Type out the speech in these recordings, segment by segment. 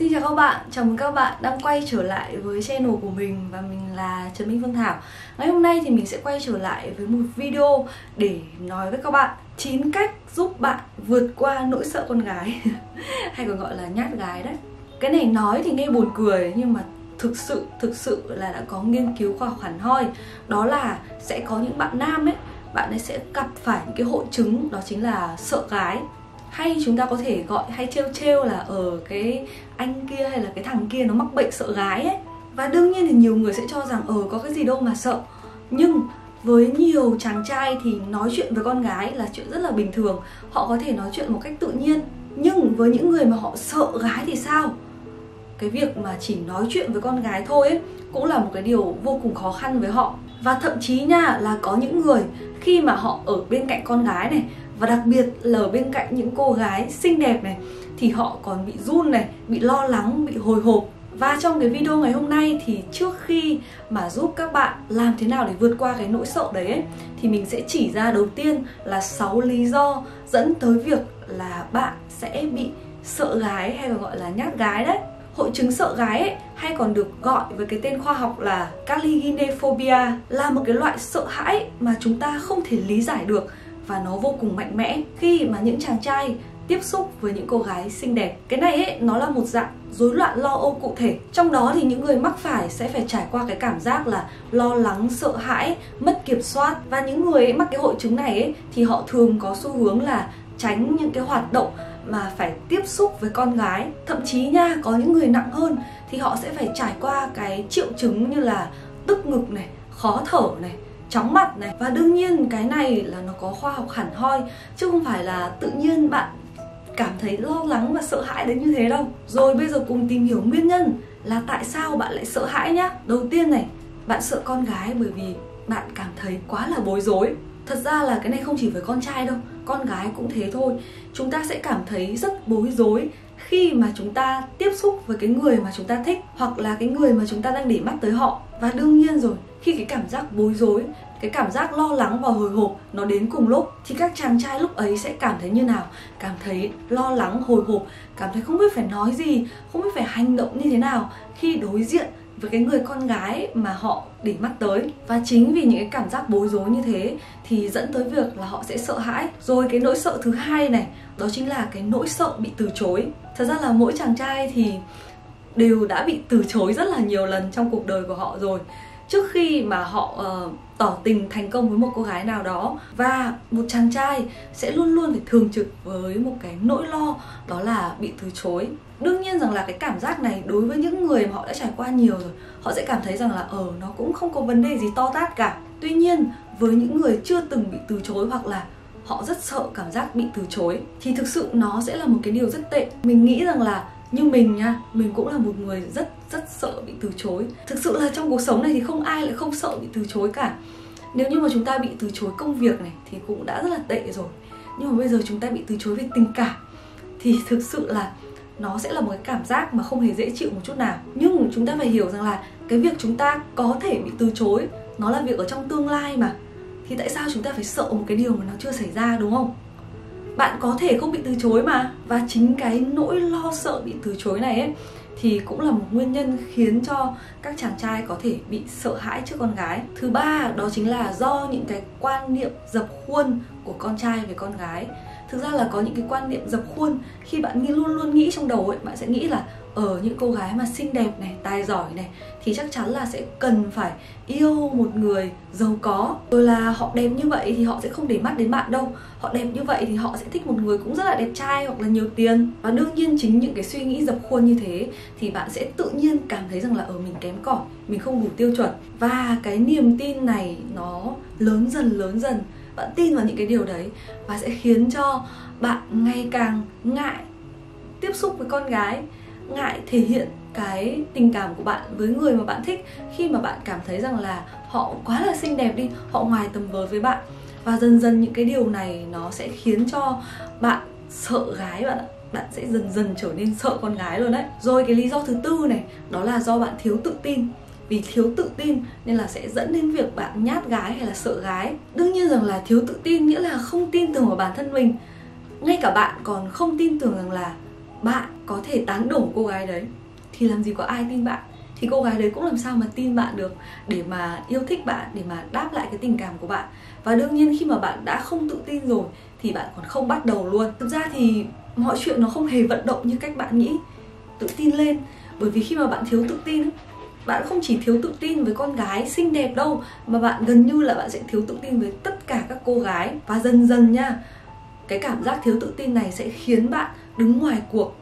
Xin chào các bạn, chào mừng các bạn đang quay trở lại với channel của mình và mình là Trần Minh Phương Thảo. Ngày hôm nay thì mình sẽ quay trở lại với một video để nói với các bạn 9 cách giúp bạn vượt qua nỗi sợ con gái. Hay còn gọi là nhát gái đấy. Cái này nói thì nghe buồn cười nhưng mà thực sự thực sự là đã có nghiên cứu khoa học hẳn hoi. Đó là sẽ có những bạn nam ấy bạn ấy sẽ gặp phải những cái hội chứng đó chính là sợ gái hay chúng ta có thể gọi hay trêu trêu là ở cái anh kia hay là cái thằng kia nó mắc bệnh sợ gái ấy. Và đương nhiên thì nhiều người sẽ cho rằng ờ có cái gì đâu mà sợ. Nhưng với nhiều chàng trai thì nói chuyện với con gái là chuyện rất là bình thường. Họ có thể nói chuyện một cách tự nhiên. Nhưng với những người mà họ sợ gái thì sao? Cái việc mà chỉ nói chuyện với con gái thôi ấy, cũng là một cái điều vô cùng khó khăn với họ. Và thậm chí nha là có những người khi mà họ ở bên cạnh con gái này và đặc biệt là ở bên cạnh những cô gái xinh đẹp này thì họ còn bị run này bị lo lắng bị hồi hộp và trong cái video ngày hôm nay thì trước khi mà giúp các bạn làm thế nào để vượt qua cái nỗi sợ đấy ấy, thì mình sẽ chỉ ra đầu tiên là 6 lý do dẫn tới việc là bạn sẽ bị sợ gái hay còn gọi là nhát gái đấy. Hội chứng sợ gái ấy, hay còn được gọi với cái tên khoa học là caliginephobia là một cái loại sợ hãi mà chúng ta không thể lý giải được và nó vô cùng mạnh mẽ khi mà những chàng trai tiếp xúc với những cô gái xinh đẹp. Cái này ấy, nó là một dạng rối loạn lo âu cụ thể. Trong đó thì những người mắc phải sẽ phải trải qua cái cảm giác là lo lắng, sợ hãi, mất kiểm soát. Và những người ấy mắc cái hội chứng này ấy, thì họ thường có xu hướng là tránh những cái hoạt động mà phải tiếp xúc với con gái. Thậm chí nha, có những người nặng hơn thì họ sẽ phải trải qua cái triệu chứng như là tức ngực này, khó thở này chóng mặt này. Và đương nhiên cái này là nó có khoa học hẳn hoi, chứ không phải là tự nhiên bạn cảm thấy lo lắng và sợ hãi đến như thế đâu. Rồi bây giờ cùng tìm hiểu nguyên nhân là tại sao bạn lại sợ hãi nhá. Đầu tiên này, bạn sợ con gái bởi vì bạn cảm thấy quá là bối rối. Thật ra là cái này không chỉ với con trai đâu, con gái cũng thế thôi. Chúng ta sẽ cảm thấy rất bối rối khi mà chúng ta tiếp xúc với cái người mà chúng ta thích hoặc là cái người mà chúng ta đang để mắt tới họ. Và đương nhiên rồi, khi cái cảm giác bối rối, cái cảm giác lo lắng và hồi hộp nó đến cùng lúc, thì các chàng trai lúc ấy sẽ cảm thấy như nào? Cảm thấy lo lắng, hồi hộp, cảm thấy không biết phải nói gì, không biết phải hành động như thế nào khi đối diện với cái người con gái mà họ để mắt tới. Và chính vì những cái cảm giác bối rối như thế thì dẫn tới việc là họ sẽ sợ hãi. Rồi cái nỗi sợ thứ hai này đó chính là cái nỗi sợ bị từ chối. Thật ra là mỗi chàng trai thì đều đã bị từ chối rất là nhiều lần trong cuộc đời của họ rồi. Trước khi mà họ uh, tỏ tình thành công với một cô gái nào đó và một chàng trai sẽ luôn luôn phải thường trực với một cái nỗi lo đó là bị từ chối đương nhiên rằng là cái cảm giác này đối với những người mà họ đã trải qua nhiều rồi, họ sẽ cảm thấy rằng là ờ nó cũng không có vấn đề gì to tát cả. Tuy nhiên, với những người chưa từng bị từ chối hoặc là họ rất sợ cảm giác bị từ chối, thì thực sự nó sẽ là một cái điều rất tệ. Mình nghĩ rằng là như mình nha, mình cũng là một người rất rất sợ bị từ chối. Thực sự là trong cuộc sống này thì không ai lại không sợ bị từ chối cả. Nếu như mà chúng ta bị từ chối công việc này thì cũng đã rất là tệ rồi. Nhưng mà bây giờ chúng ta bị từ chối về tình cảm, thì thực sự là nó sẽ là một cái cảm giác mà không hề dễ chịu một chút nào. Nhưng chúng ta phải hiểu rằng là cái việc chúng ta có thể bị từ chối, nó là việc ở trong tương lai mà. Thì tại sao chúng ta phải sợ một cái điều mà nó chưa xảy ra, đúng không? Bạn có thể không bị từ chối mà. Và chính cái nỗi lo sợ bị từ chối này ấy, thì cũng là một nguyên nhân khiến cho các chàng trai có thể bị sợ hãi trước con gái. Thứ ba, đó chính là do những cái quan niệm dập khuôn của con trai về con gái thực ra là có những cái quan niệm dập khuôn. Khi bạn nghĩ luôn luôn nghĩ trong đầu ấy, bạn sẽ nghĩ là ở những cô gái mà xinh đẹp này, tài giỏi này, thì chắc chắn là sẽ cần phải yêu một người giàu có. Rồi là họ đẹp như vậy thì họ sẽ không để mắt đến bạn đâu. Họ đẹp như vậy thì họ sẽ thích một người cũng rất là đẹp trai hoặc là nhiều tiền. Và đương nhiên chính những cái suy nghĩ dập khuôn như thế thì bạn sẽ tự nhiên cảm thấy rằng là ở mình kém cỏi, mình không đủ tiêu chuẩn. Và cái niềm tin này nó lớn dần lớn dần bạn tin vào những cái điều đấy và sẽ khiến cho bạn ngày càng ngại tiếp xúc với con gái, ngại thể hiện cái tình cảm của bạn với người mà bạn thích khi mà bạn cảm thấy rằng là họ quá là xinh đẹp đi, họ ngoài tầm với với bạn. Và dần dần những cái điều này nó sẽ khiến cho bạn sợ gái bạn ạ. Bạn sẽ dần dần trở nên sợ con gái luôn đấy. Rồi cái lý do thứ tư này, đó là do bạn thiếu tự tin vì thiếu tự tin nên là sẽ dẫn đến việc bạn nhát gái hay là sợ gái. Đương nhiên rằng là thiếu tự tin nghĩa là không tin tưởng vào bản thân mình. Ngay cả bạn còn không tin tưởng rằng là bạn có thể tán đổ cô gái đấy, thì làm gì có ai tin bạn? Thì cô gái đấy cũng làm sao mà tin bạn được để mà yêu thích bạn, để mà đáp lại cái tình cảm của bạn. Và đương nhiên khi mà bạn đã không tự tin rồi thì bạn còn không bắt đầu luôn. Thực ra thì mọi chuyện nó không hề vận động như cách bạn nghĩ. Tự tin lên. Bởi vì khi mà bạn thiếu tự tin bạn không chỉ thiếu tự tin với con gái xinh đẹp đâu, mà bạn gần như là bạn sẽ thiếu tự tin với tất cả các cô gái. Và dần dần nha, cái cảm giác thiếu tự tin này sẽ khiến bạn đứng ngoài cuộc.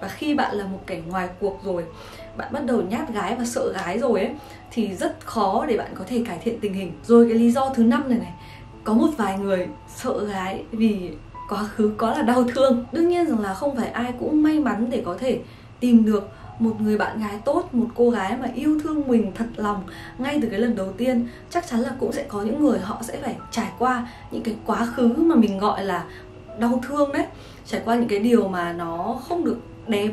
Và khi bạn là một kẻ ngoài cuộc rồi, bạn bắt đầu nhát gái và sợ gái rồi ấy, thì rất khó để bạn có thể cải thiện tình hình. Rồi cái lý do thứ năm này này, có một vài người sợ gái vì quá khứ có là đau thương. Đương nhiên rằng là không phải ai cũng may mắn để có thể tìm được một người bạn gái tốt một cô gái mà yêu thương mình thật lòng ngay từ cái lần đầu tiên chắc chắn là cũng sẽ có những người họ sẽ phải trải qua những cái quá khứ mà mình gọi là đau thương đấy. Trải qua những cái điều mà nó không được đẹp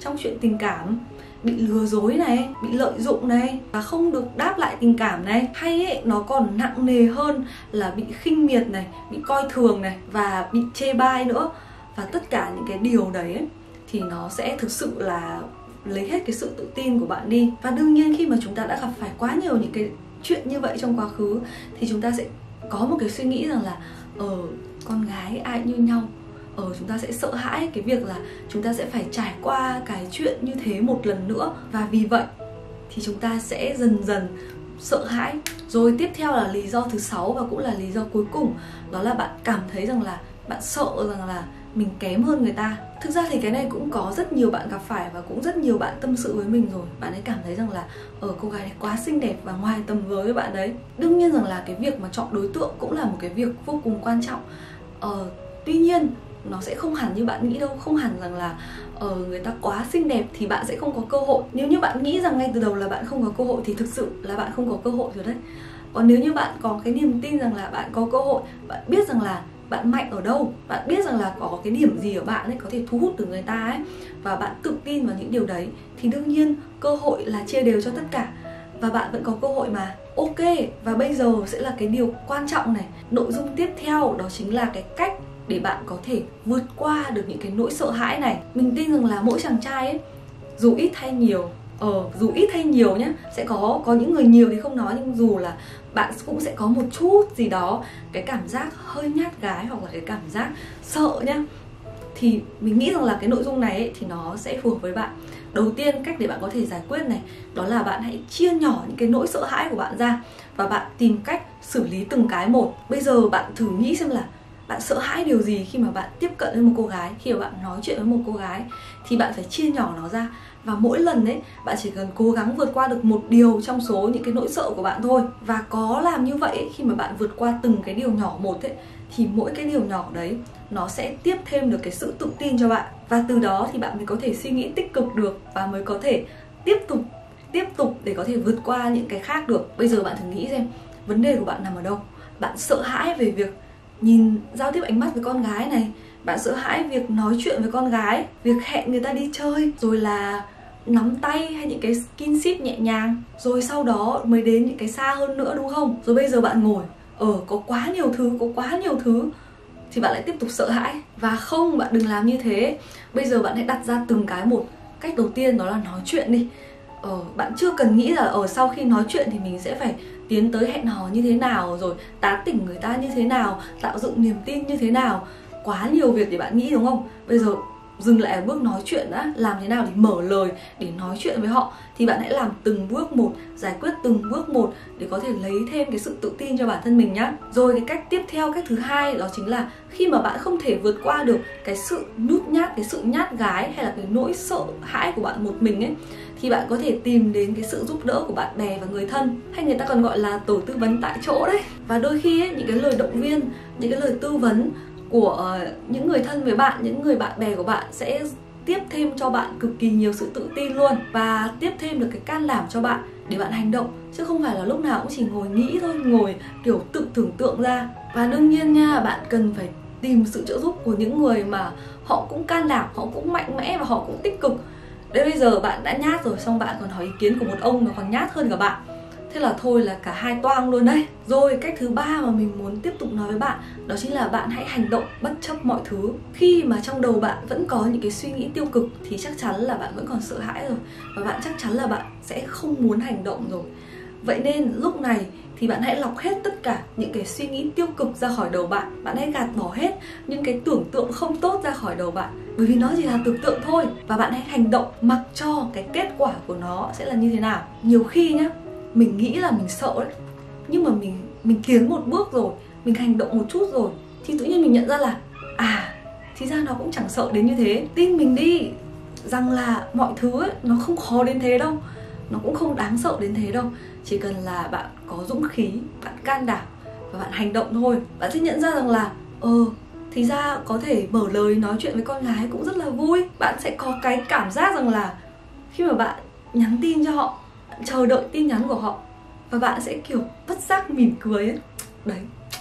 trong chuyện tình cảm bị lừa dối này bị lợi dụng này và không được đáp lại tình cảm này. Hay ấy, nó còn nặng nề hơn là bị khinh miệt này bị coi thường này và bị chê bai nữa. Và tất cả những cái điều đấy ấy, thì nó sẽ thực sự là lấy hết cái sự tự tin của bạn đi. Và đương nhiên khi mà chúng ta đã gặp phải quá nhiều những cái chuyện như vậy trong quá khứ, thì chúng ta sẽ có một cái suy nghĩ rằng là ờ con gái ai như nhau? Ờ chúng ta sẽ sợ hãi cái việc là chúng ta sẽ phải trải qua cái chuyện như thế một lần nữa. Và vì vậy thì chúng ta sẽ dần dần sợ hãi. Rồi tiếp theo là lý do thứ sáu và cũng là lý do cuối cùng, đó là bạn cảm thấy rằng là bạn sợ rằng là mình kém hơn người ta. Thực ra thì cái này cũng có rất nhiều bạn gặp phải và cũng rất nhiều bạn tâm sự với mình rồi. Bạn ấy cảm thấy rằng là ở cô gái này quá xinh đẹp và ngoài tầm với với bạn đấy. Đương nhiên rằng là cái việc mà chọn đối tượng cũng là một cái việc vô cùng quan trọng. Ờ, tuy nhiên nó sẽ không hẳn như bạn nghĩ đâu. Không hẳn rằng là ờ, người ta quá xinh đẹp thì bạn sẽ không có cơ hội. Nếu như bạn nghĩ rằng ngay từ đầu là bạn không có cơ hội thì thực sự là bạn không có cơ hội rồi đấy. Còn nếu như bạn có cái niềm tin rằng là bạn có cơ hội bạn biết rằng là bạn mạnh ở đâu? Bạn biết rằng là có cái điểm gì ở bạn ấy có thể thu hút được người ta ấy, và bạn tự tin vào những điều đấy, thì đương nhiên cơ hội là chia đều cho tất cả. Và bạn vẫn có cơ hội mà. Ok, và bây giờ sẽ là cái điều quan trọng này. Nội dung tiếp theo đó chính là cái cách để bạn có thể vượt qua được những cái nỗi sợ hãi này. Mình tin rằng là mỗi chàng trai ấy, dù ít hay nhiều ờ dù ít hay nhiều nhé sẽ có có những người nhiều thì không nói nhưng dù là bạn cũng sẽ có một chút gì đó cái cảm giác hơi nhát gái hoặc là cái cảm giác sợ nhá. Thì mình nghĩ rằng là cái nội dung này ấy, thì nó sẽ phù hợp với bạn. Đầu tiên cách để bạn có thể giải quyết này đó là bạn hãy chia nhỏ những cái nỗi sợ hãi của bạn ra và bạn tìm cách xử lý từng cái một. Bây giờ bạn thử nghĩ xem là bạn sợ hãi điều gì khi mà bạn tiếp cận với một cô gái, khi mà bạn nói chuyện với một cô gái, thì bạn phải chia nhỏ nó ra. Và mỗi lần đấy bạn chỉ cần cố gắng vượt qua được một điều trong số những cái nỗi sợ của bạn thôi. Và có làm như vậy khi mà bạn vượt qua từng cái điều nhỏ một ấy, thì mỗi cái điều nhỏ đấy, nó sẽ tiếp thêm được cái sự tự tin cho bạn. Và từ đó thì bạn mới có thể suy nghĩ tích cực được và mới có thể tiếp tục tiếp tục để có thể vượt qua những cái khác được. Bây giờ bạn thử nghĩ xem, vấn đề của bạn nằm ở đâu? Bạn sợ hãi về việc nhìn giao tiếp ánh mắt với con gái này bạn sợ hãi việc nói chuyện với con gái việc hẹn người ta đi chơi rồi là nắm tay hay những cái skinship nhẹ nhàng rồi sau đó mới đến những cái xa hơn nữa đúng không? Rồi bây giờ bạn ngồi ở có quá nhiều thứ có quá nhiều thứ. Thì bạn lại tiếp tục sợ hãi. Và không bạn đừng làm như thế. Bây giờ bạn hãy đặt ra từng cái một. Cách đầu tiên đó là nói chuyện đi. Ờ, bạn chưa cần nghĩ là ở sau khi nói chuyện thì mình sẽ phải tiến tới hẹn hò như thế nào, rồi tán tỉnh người ta như thế nào, tạo dựng niềm tin như thế nào. Quá nhiều việc để bạn nghĩ đúng không? Bây giờ dừng lại ở bước nói chuyện đã, làm thế nào để mở lời, để nói chuyện với họ, thì bạn hãy làm từng bước một, giải quyết từng bước một để có thể lấy thêm cái sự tự tin cho bản thân mình nhá. Rồi cái cách tiếp theo, cách thứ hai đó chính là khi mà bạn không thể vượt qua được cái sự nhút nhát, cái sự nhát gái hay là cái nỗi sợ hãi của bạn một mình ấy thì bạn có thể tìm đến cái sự giúp đỡ của bạn bè và người thân hay người ta còn gọi là tổ tư vấn tại chỗ đấy. Và đôi khi ấy, những cái lời động viên những cái lời tư vấn của ờ, những người thân với bạn những người bạn bè của bạn sẽ tiếp thêm cho bạn cực kỳ nhiều sự tự tin luôn và tiếp thêm được cái can đảm cho bạn để bạn hành động. Chứ không phải là lúc nào cũng chỉ ngồi nghĩ thôi ngồi kiểu tự tưởng tượng ra. Và đương nhiên nha bạn cần phải tìm sự trợ giúp của những người mà họ cũng can đảm họ cũng mạnh mẽ và họ cũng tích cực. Đến bây giờ bạn đã nhát rồi, xong bạn còn hỏi ý kiến của một ông mà còn nhát hơn cả bạn. Thế là thôi là cả hai toang luôn đấy. Rồi, cách thứ ba mà mình muốn tiếp tục nói với bạn, Đó chính là bạn hãy hành động bất chấp mọi thứ. Khi mà trong đầu bạn vẫn có những cái suy nghĩ tiêu cực, Thì chắc chắn là bạn vẫn còn sợ hãi rồi. Và bạn chắc chắn là bạn sẽ không muốn hành động rồi. Vậy nên lúc này thì bạn hãy lọc hết tất cả những cái suy nghĩ tiêu cực ra khỏi đầu bạn. Bạn hãy gạt bỏ hết những cái tưởng tượng không tốt ra khỏi đầu bạn. Bởi vì nó chỉ là tưởng tượng thôi Và bạn hãy hành động mặc cho cái kết quả của nó sẽ là như thế nào. Nhiều khi nhá, mình nghĩ là mình sợ đấy Nhưng mà mình mình tiến một bước rồi Mình hành động một chút rồi Thì tự nhiên mình nhận ra là À, thì ra nó cũng chẳng sợ đến như thế. Tin mình đi Rằng là mọi thứ ấy, nó không khó đến thế đâu nó cũng không đáng sợ đến thế đâu chỉ cần là bạn có dũng khí, bạn can đảm và bạn hành động thôi, bạn sẽ nhận ra rằng là ờ thì ra có thể mở lời nói chuyện với con gái cũng rất là vui. Bạn sẽ có cái cảm giác rằng là khi mà bạn nhắn tin cho họ chờ đợi tin nhắn của họ và bạn sẽ, kiểu, bất giác mỉm cười ấy. Đấy,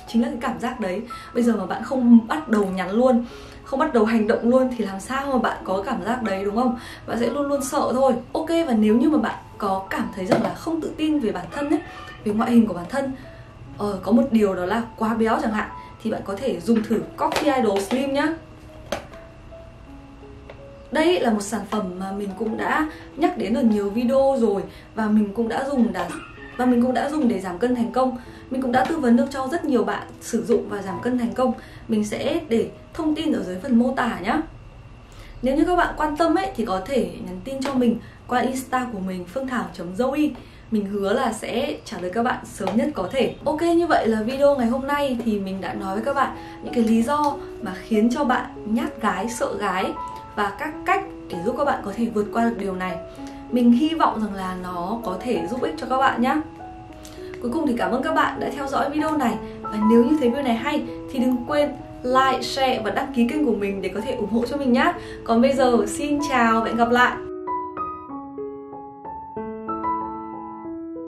chính là cái cảm giác đấy. Bây giờ mà bạn không bắt đầu nhắn luôn không bắt đầu hành động luôn thì làm sao mà bạn có cảm giác đấy đúng không? Bạn sẽ luôn luôn sợ thôi. Ok và nếu như mà bạn có cảm thấy rằng là không tự tin về bản thân ấy về ngoại hình của bản thân ờ, có một điều đó là quá béo chẳng hạn thì bạn có thể dùng thử Coffee Idol Slim nhá. Đây là một sản phẩm mà mình cũng đã nhắc đến ở nhiều video rồi và mình cũng đã dùng đã và mình cũng đã dùng để giảm cân thành công. Mình cũng đã tư vấn được cho rất nhiều bạn sử dụng và giảm cân thành công. Mình sẽ để thông tin ở dưới phần mô tả nhé nếu như các bạn quan tâm ấy, thì có thể nhắn tin cho mình qua insta của mình, phương thảo.zoe mình hứa là sẽ trả lời các bạn sớm nhất có thể. Ok, như vậy là video ngày hôm nay thì mình đã nói với các bạn những cái lý do mà khiến cho bạn nhát gái, sợ gái và các cách để giúp các bạn có thể vượt qua được điều này. Mình hy vọng rằng là nó có thể giúp ích cho các bạn nhé Cuối cùng thì cảm ơn các bạn đã theo dõi video này. Và nếu như thấy video này hay thì đừng quên like, share và đăng ký kênh của mình để có thể ủng hộ cho mình nhé Còn bây giờ xin chào và hẹn gặp lại!